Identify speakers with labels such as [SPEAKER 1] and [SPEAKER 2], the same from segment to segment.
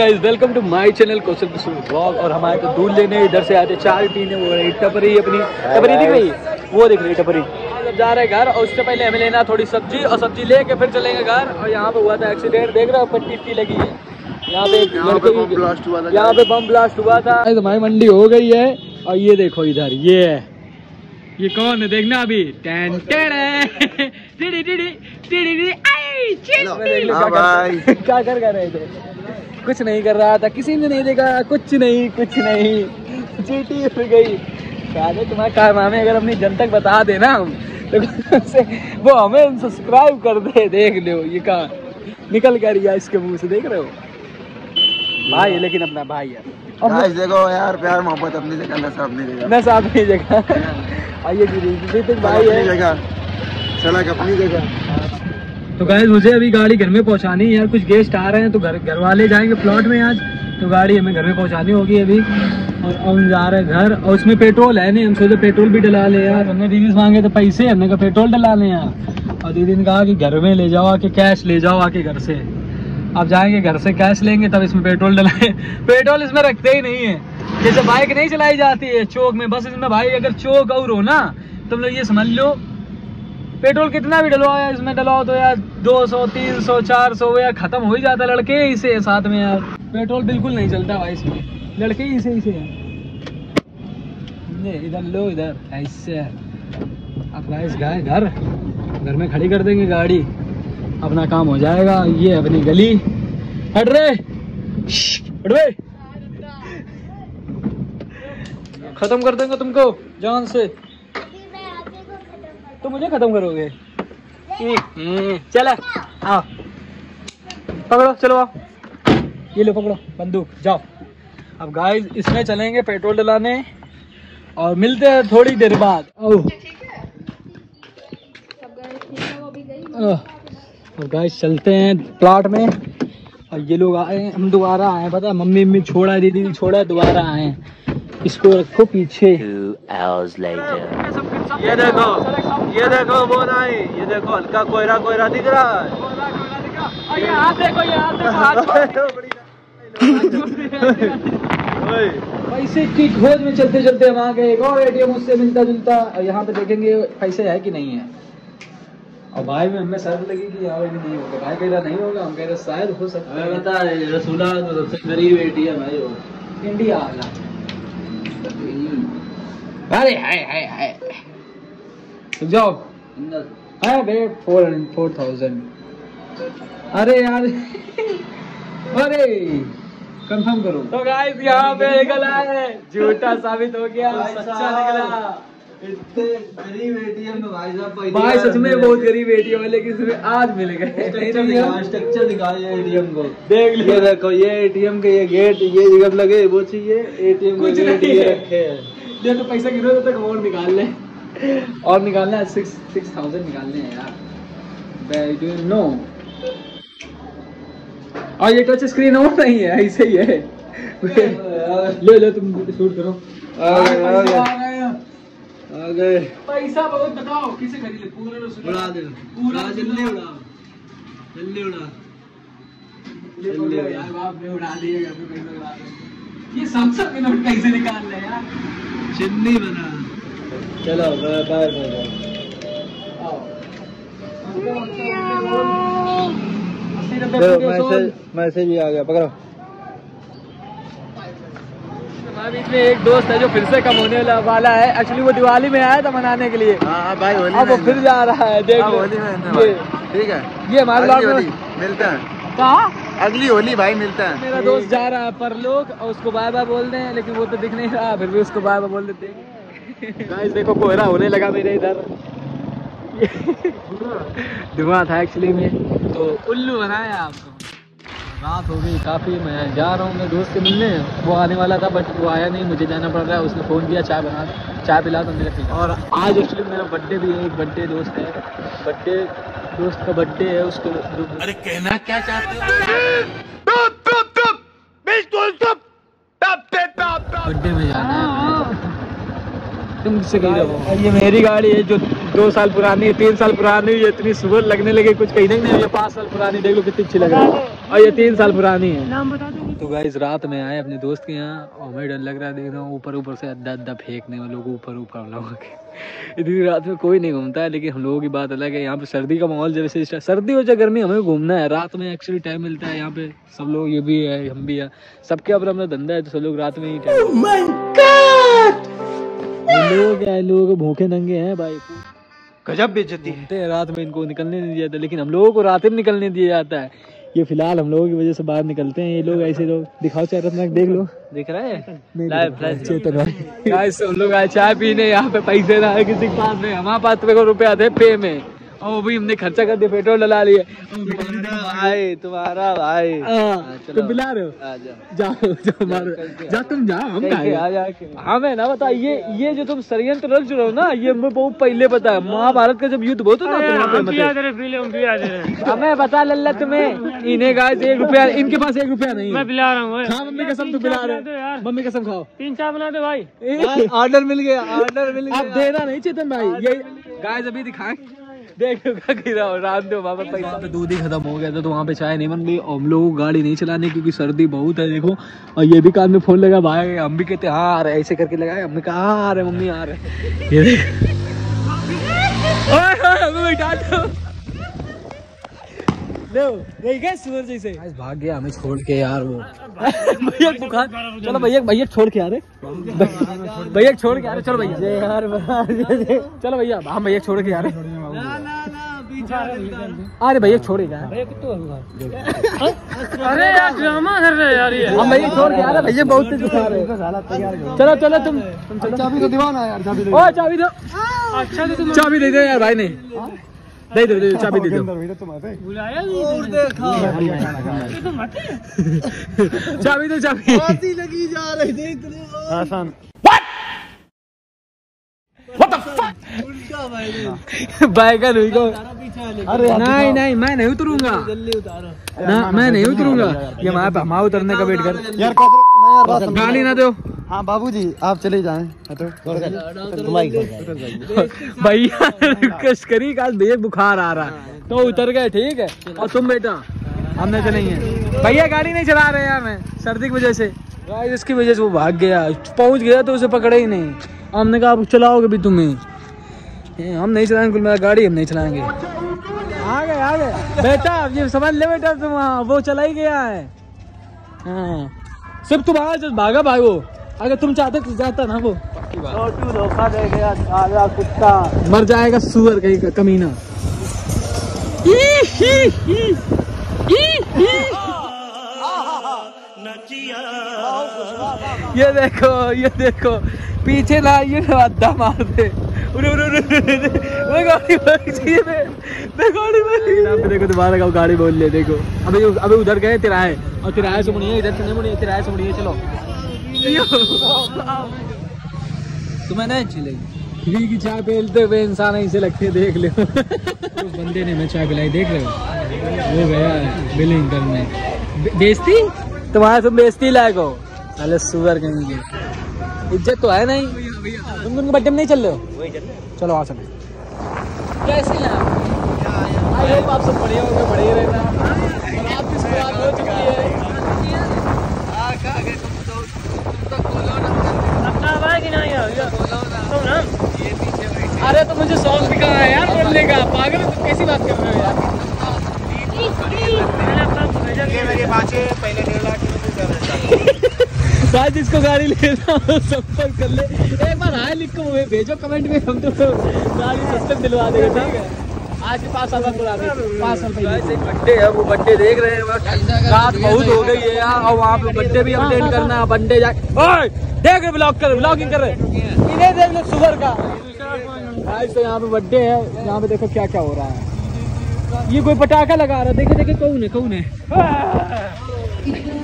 [SPEAKER 1] Guys welcome to my channel Kaushal blog और हमारे तो दूध लेने इधर से आते चाय पीने वो रही टपरी अपनी। टपरी दिख रही? है वो दिख रही है टपरी। जा रहे घर और उससे पहले हमें लेना थोड़ी सब्ज़ी और सब्ज़ी लेके फिर चलेंगे घर। और यहाँ पे हुआ था एक्सीडेंट देख रहे हो पट्टी इट्टी लगी है। यहाँ पे
[SPEAKER 2] यहाँ पे बम ब्लास्ट हुआ था
[SPEAKER 1] हमारी मंडी हो गई है और ये देखो इधर ये है। ये कौन है देखना अभी। Ten ten.
[SPEAKER 2] हाँ
[SPEAKER 1] क्या कर रहे थे? कुछ नहीं कर रहा था किसी ने नहीं देखा कुछ नहीं कुछ नहीं। चीटी उड़ गई। शायद तुम्हारा काम हमें अगर अपनी जनता बता देना हम तो वो हमें सब्सक्राइब कर दे देख लो ये कहा। निकल कर गया इसके मुँह से देख रहे हो? भाई है लेकिन अपना भाई है। और
[SPEAKER 2] देखो यार प्यार मोहब्बत अपनी जगह नशा अपनी जगह।
[SPEAKER 1] साथ की जगह। आइए जी भाई है।
[SPEAKER 2] जगह। सड़क अपनी जगह।
[SPEAKER 1] तो गाइस मुझे अभी गाड़ी घर में पहुंचानी है यार, कुछ गेस्ट आ रहे हैं तो घर घर वाले जाएँगे प्लॉट में आज। तो गाड़ी हमें घर में पहुंचानी होगी अभी। और हम जा रहे हैं घर। और उसमें पेट्रोल है नहीं, हम सोचे पेट्रोल भी डला ले यार। हमने दीदी से मांगे तो पैसे, हमने कहा पेट्रोल डला ले यार। और दीदी ने कहा कि घर में ले जाओ, आके कैश ले जाओ आके घर से। अब जाएँगे घर से कैश लेंगे, तब इसमें पेट्रोल डलाए। पेट्रोल इसमें रखते ही नहीं है। जैसे बाइक नहीं चलाई जाती है चौक में, बस इसमें भाई अगर चौक और हो ना तुम लोग ये समझ लो पेट्रोल कितना भी डलवाओ यार, इसमें डलवाओ तो यार 200 300 400 यार खत्म हो ही जाता, लड़के ही से साथ में यार। पेट्रोल बिल्कुल नहीं चलता भाई इसमें। लड़के ही से ही से यार इधर लो, इधर। ऐसे अब गाइस गए घर घर में खड़ी कर देंगे गाड़ी। अपना काम हो जाएगा, ये अपनी गली। हट रे! हट रे खत्म कर देंगे तुमको, जान से। तो मुझे खत्म करोगे? हम्म, चल आओ। पकड़ो चलो आओ। ये लो पकड़ो बंदूक जाओ। अब गाइस इसमें चलेंगे पेट्रोल डलाने और मिलते हैं थोड़ी देर बाद। आओ आह, और गाइस चलते हैं प्लाट में। और ये लोग आए हम दोबारा आए पता है? मम्मी मम्मी छोड़ा दीदी छोड़ा दोबारा आए इसको रखो पीछे।
[SPEAKER 2] ये देखो ये देखो वो नहीं ये देखो हल्का कोयरा कोयरा दिख रहा है।
[SPEAKER 1] यहाँ देखो यहाँ
[SPEAKER 2] ओए,
[SPEAKER 1] पैसे की खोज में चलते चलते हम आ गए। एक और एटीएम उससे मिलता जुलता और यहाँ पे देखेंगे पैसे है कि नहीं है। और भाई में हमें शर्त लगी कि यार नहीं होगा। भाई कह रहा नहीं होगा हम कह रहे शायद हो सकता है।
[SPEAKER 2] बता रसूला तो सबसे गरीब एटीएम है वो।
[SPEAKER 1] इंडिया वाला। अरे हाय हाय हाय। जाओ। है बे फोर फोर थाउज़ेंड अरे यार। अरे कंफर्म करो। तो गाइस यहाँ पे निकला है। झूठा साबित हो गया।
[SPEAKER 2] भाई
[SPEAKER 1] सच्चा निकला।
[SPEAKER 2] इतने गरीब एटीएम भाई साहब
[SPEAKER 1] भाई सच में बहुत गरीब एटीएम है लेकिन इसमें आज मिल गए।
[SPEAKER 2] स्ट्रक्चर दिखा स्ट्रक्चर दिखा ये एटीएम को।
[SPEAKER 1] देख लिया
[SPEAKER 2] देखो ये एटीएम के ये गेट ये जगह लगे वो चाहिए एटीएम
[SPEAKER 1] कुछ नहीं है।
[SPEAKER 2] रखे
[SPEAKER 1] ये तो पैसा गिरो तक और निकाल ले। और निकालना है सिक्स सिक्स थाउज़ेंड निकालने हैं यार। डू नो और ये टच स्क्रीन और नहीं है ऐसे ही है। ले ले तुम शूट करो।
[SPEAKER 2] आ गए, आ
[SPEAKER 1] पैसा
[SPEAKER 2] गए।
[SPEAKER 1] पैसा बहुत बताओ किसे खरीदे पूरे रसूल
[SPEAKER 2] उड़ा दे।
[SPEAKER 1] पूरा
[SPEAKER 2] उड़ा जल्दी उड़ा। जल्दी उड़ा।
[SPEAKER 1] ये तो
[SPEAKER 2] जल्दी
[SPEAKER 1] यार बाप ने उड़ा दिए घर पे पैसे उड़ा ये सैमसंग के नोट कैसे निकाल रहे यार?
[SPEAKER 2] चिन्नी बना। चलो बाय बाय मैसेज मैसेज भी आ गया पकड़ो।
[SPEAKER 1] हमारे बीच में एक दोस्त है जो फिर से कम होने वाला- वाला है। एक्चुअली वो दिवाली में आया था मनाने के लिए।
[SPEAKER 2] हाँ हाँ भाई होली
[SPEAKER 1] अब वो फिर जा रहा है देख
[SPEAKER 2] हाँ,
[SPEAKER 1] लो।
[SPEAKER 2] होली है ठीक है।
[SPEAKER 1] ये हमारे
[SPEAKER 2] अगली
[SPEAKER 1] लॉक
[SPEAKER 2] होली
[SPEAKER 1] में
[SPEAKER 2] मिलते
[SPEAKER 1] कहा?
[SPEAKER 2] अगली होली भाई मिलता हैं।
[SPEAKER 1] मेरा दोस्त जा रहा है पर लोग और उसको बाय बाय बोल हैं लेकिन वो तो दिख नहीं रहा फिर भी उसको बाय बाय बोल देते हैं। गाइस देखो कोहरा होने लगा मेरे इधर। धुआँ था एक्चुअली में। तो उल्लू बनाया आपको। रात हो गई काफ़ी मैं जा रहा हूँ मैं दोस्त से मिलने। वो आने वाला था बट वो आया नहीं मुझे जाना पड़ रहा है उसने फ़ोन किया चाय बना चाय पिला तो मेरा है। और आज एक्चुअली मेरा बर्थडे भी है एक बर्थडे दोस्त है। बर्थडे दोस्त का बर्थडे है उसको अरे कहना क्या चाहते हो? बर्थडे में है तुम किससे कह रहे ये मेरी गाड़ी है जो दो साल पुरानी है तीन साल पुरानी है ये इतनी सुबह लगने लगी कुछ कहीं नहीं ये पाँच साल पुरानी देख लो कितनी अच्छी लग रही है। और ये तीन साल पुरानी है।
[SPEAKER 3] नाम बता दो
[SPEAKER 1] तो गाइस रात में आए अपने दोस्त के यहाँ और हमें डर लग रहा है देख रहा हूँ ऊपर ऊपर से अद्दा अद्दा फेंकने में लोग ऊपर ऊपर हम लोगों के इतनी रात में कोई नहीं घूमता है लेकिन हम लोगों की बात अलग है यहाँ पे सर्दी का माहौल जैसे सर्दी हो चाहे गर्मी हमें घूमना है रात में एक्चुअली टाइम मिलता है यहाँ पे सब लोग ये भी है हम भी है सबके अपना अपना धंधा है तो सब लोग रात में ही टाइम लोग क्या है लोग भूखे नंगे हैं भाई।
[SPEAKER 2] गजब बेचती है।
[SPEAKER 1] रात में इनको निकलने नहीं दिया जाता लेकिन हम लोगों को रात में निकलने दिया जाता है। ये फ़िलहाल हम लोगों की वजह से बाहर निकलते हैं ये लोग ऐसे लोग। दिखाओ चाहे रत्न देख लो।
[SPEAKER 2] दिख रहा है।
[SPEAKER 1] चेतन भाई। हम लोग आए चाय पीने यहाँ पे पैसे ना है किसी के पास नहीं हमारे पास रुपया थे पे में। और भी हमने खर्चा कर दिया पेट्रोल डला लिए।
[SPEAKER 2] तुम्हारा भाई तुम्हारा भाई।
[SPEAKER 1] हाँ,
[SPEAKER 2] चलो।
[SPEAKER 1] तुम पिला रहे हो? जाओ जाओ मारो। जा तुम जाओ हम हमें ना बता ये ये जो तुम षडयंत्र रच रहे हो ना ये हमें बहुत पहले पता है महाभारत का जब युद्ध बहुत था ना हमें बता लल्ला तुम्हें इन्हें गाइस एक रुपया इनके पास एक रुपया नहीं मैं पिला रहा हूँ खा मम्मी कसम तुम पिला रहे हो। मम्मी कसम खाओ।
[SPEAKER 3] तीन चार बना दे भाई।
[SPEAKER 2] ऑर्डर मिल गया ऑर्डर मिल
[SPEAKER 1] अब देना नहीं चेतन भाई ये गाइस अभी दिखाएँ। देखो गिरा रात दो पैसा। पे दूध ही खत्म हो गया था तो वहाँ पे चाय नहीं बन गई। और हम लोगों को गाड़ी नहीं चलानी क्योंकि सर्दी बहुत है देखो। और ये भी कान में फ़ोन लगा भाई हम भी कहते हाँ आ रहे ऐसे करके लगाए हमने कहा हाँ आ रहे मम्मी आ रहे ये देख। जैसे। भाग गया हमें छोड़ के यार वो। भैया बुखार चलो भैया भैया छोड़ के आ रहे। भैया छोड़ के आ रहे चलो भैया। यार चलो भैया हम भैया छोड़ के आ रहे। अरे भैया छोड़ के
[SPEAKER 3] अरे यार ड्रामा कर रहे हैं यार ये।
[SPEAKER 1] हम भैया छोड़ आ भैया बहुत तेज बुखार है। चलो चलो तुम तुम चाबी तो दीवाना यार चाबी दो चाबी दो।
[SPEAKER 3] अच्छा तो तुम
[SPEAKER 1] चाबी दे दो यार भाई ने दे दो दे दो चाबी दे दो।
[SPEAKER 3] बुलाया
[SPEAKER 1] चाबी दो चाबी।
[SPEAKER 2] लगी जा रही थी इतनी।
[SPEAKER 3] आसान।
[SPEAKER 1] बैगन हुई को अरे नहीं नहीं मैं नहीं उतरूँगा।
[SPEAKER 2] जल्दी उतारो
[SPEAKER 1] ना मैं नहीं उतरूँगा। ये हमारे हमारे उतरने का वेट कर।
[SPEAKER 4] यार
[SPEAKER 1] गाली ना दो।
[SPEAKER 4] हाँ बाबूजी आप चले जाएँ।
[SPEAKER 1] भैया रिक्वेस्ट करी कल भैया बुखार आ रहा है। तो उतर गए ठीक है? और तुम बेटा? हमने तो नहीं है। भैया गाड़ी नहीं चला रहे हैं हमें सर्दी की वजह से। गाइस इसकी वजह से वो भाग गया। पहुँच गया तो उसे पकड़े ही नहीं। हमने कहा अब चलाओगे भी तुम्हें? हम नहीं चलाएँगे मेरा गाड़ी हम नहीं चलाएँगे। आ गए आ गए। बेटा ये समझ ले बेटा तुम वहाँ वो चला ही गया है। हाँ। सिर्फ़ तुम्हारा जो भागा भागो। अगर तुम चाहते तो जाता ना वो।
[SPEAKER 2] धोखा दे गया कुत्ता।
[SPEAKER 1] मर जाएगा सुअर कहीं का कमीना। ये देखो ये देखो। पीछे ना ये अद्दा मार दे। देखो दोबारा का गाड़ी बोल ले देखो। अबे अबे उधर गए तिराए और तिराए से मुड़िए इधर से नहीं मुड़िए तिराए से मुड़िए चलो। तुम्हें नहीं अच्छी लगी फ्री की चाय पीते हुए इंसान ऐसे लगते देख लो। उस बंदे ने मैं चाय पिलाई देख रहे हो? वो गया बिलिंग करने बे- बेइज्जती? तुम्हारा तुम बेइज्जती लायक हो। अरे सुअर कहीं इज़्ज़त तो है नहीं। तुम उनके बर्थडे में नहीं चल रहे हो? चलो आ चलो कैसे आप आप सब बढ़िया होंगे बढ़िया रहना। और आपकी शुरुआत हो चुकी है।
[SPEAKER 3] यार तुम ना
[SPEAKER 1] अरे तो मुझे सॉन्ग भी कहा है यार बोलने का? पागल हो, तुम कैसी बात कर रहे हो यार? भाई जिसको गाड़ी लेना हो संपर्क कर ले। एक बार हाय लिख को भेजो कमेंट में हम तो गाड़ी सस्ते दिलवा देंगे ठीक है? आज के पाँच बड्डे है। वो बड्डे देख रहे हैं रात बहुत हो गई है यार और वहाँ पे बड्डे भी अपडेट करना है। बड्डे जाए देख रहे ब्लॉग कर ब्लॉगिंग कर रहे। इन्हें देख लो सुगर का। आज तो यहाँ पे बड्डे है यहाँ पे देखो क्या क्या हो रहा है। ये कोई पटाखा लगा रहा है। देखे देखे कौन है कौन है? हाँ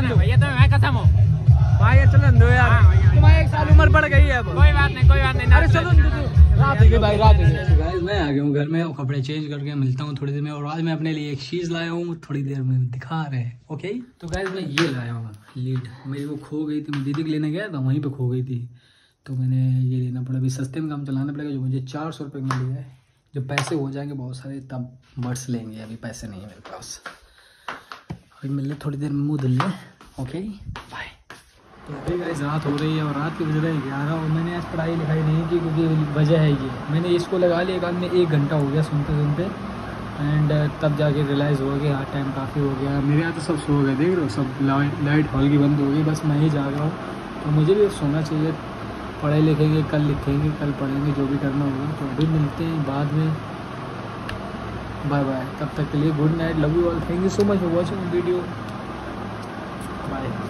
[SPEAKER 1] दे। भैया तो मैं कसम हो? भाई यार दो यार। तुम्हारी एक साल उम्र बढ़ गई है कोई बात नहीं कोई बात नहीं अरे चलो रात हो भाई रात हो मैं आ गया हूँ घर में और कपड़े चेंज करके मिलता हूँ थोड़ी देर में और आज मैं अपने लिए एक चीज़ लाया हूँ थोड़ी देर में दिखा रहे हैं ओके तो गाइज़ मैं ये लाया हूँ लीड मेरी वो खो गई थी मैं दीदी के लेने गया था वहीं पे खो गई थी। तो मैंने ये लेना पड़ा अभी सस्ते में काम चलाना पड़ेगा जो मुझे चार सौ रुपये में लिया है। जब पैसे हो जाएँगे बहुत सारे तब बर्ड्स लेंगे अभी पैसे नहीं है मेरे पास। अभी मिलने थोड़ी देर में मुँह धुल ओके बाय तो अभी गाइस रात हो रही है और रात के बज रहे हैं ग्यारह और मैंने आज पढ़ाई लिखाई नहीं की क्योंकि वजह है ये। मैंने इसको लगा लिया एक में एक घंटा हो गया सुनते सुनते। एंड तब जाके रियलाइज़ हुआ कि हाँ टाइम काफ़ी हो गया। मेरे यहाँ तो सब सो गए, देख रहे हो, सब लाइट लाइट हॉल की बंद हो गई, बस मैं ही जा रहा हूँ। तो मुझे भी सोना चाहिए। पढ़े लिखेंगे, कल लिखेंगे, कल पढ़ेंगे, जो भी करना होगा। तो अभी मिलते हैं बाद में। बाय बाय तब तक के लिए good night love you all thank you so much for watching video bye